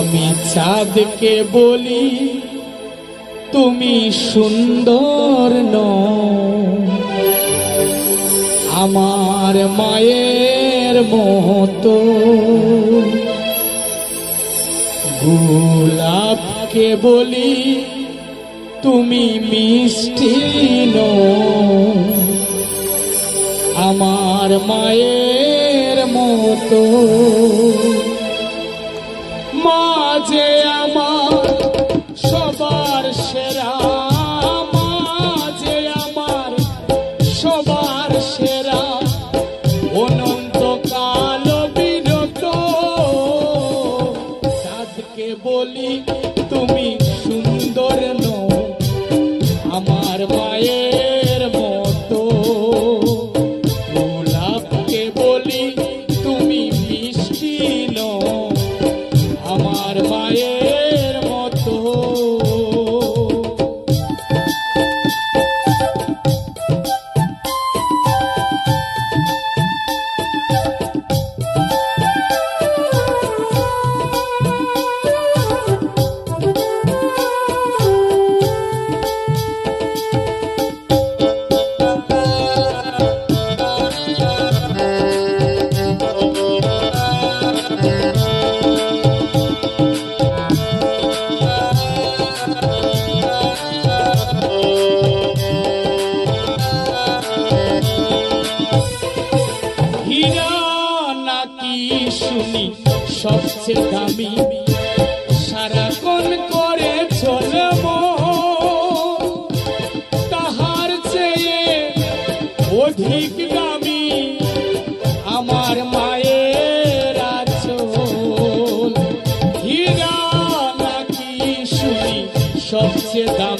আমি চাঁদকে বলি, তুমি সুন্দর আমার মায়ের মতো গোলাপকে বলি, তুমি মিষ্টি নো আমার মায়ের মতো মাঝে আমার, সবার সেরা, মাঝে আমার, সবার সেরা। অনন্ত কাল বিরত, চাঁদকে বলি, তুমি সুন্দর নও, আমার মায়ের মতো। গোলাপকে বলি শুনি সবচেয়ে দামি। সারাক্ষণ করে চলব। তাহার চেয়ে অধিক দামি আমার মায়ের আচল। হীরা নাকি শুনি সবচেয়ে দামি?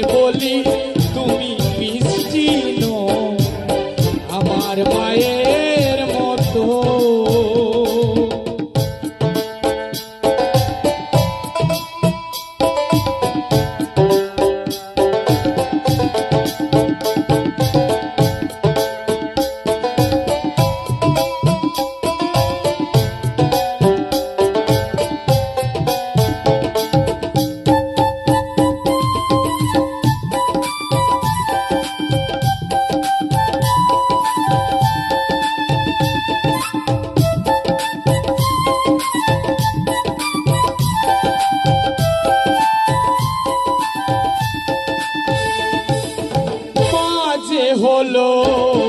গোলাপকে hollow.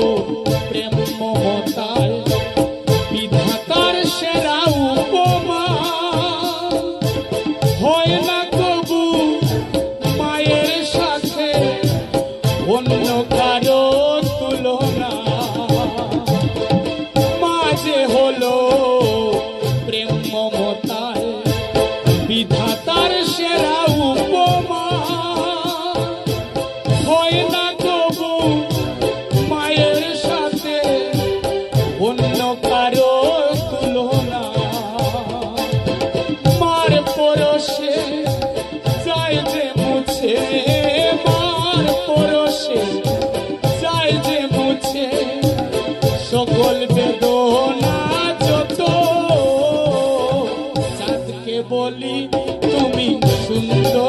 বলি তুমি সুন্দর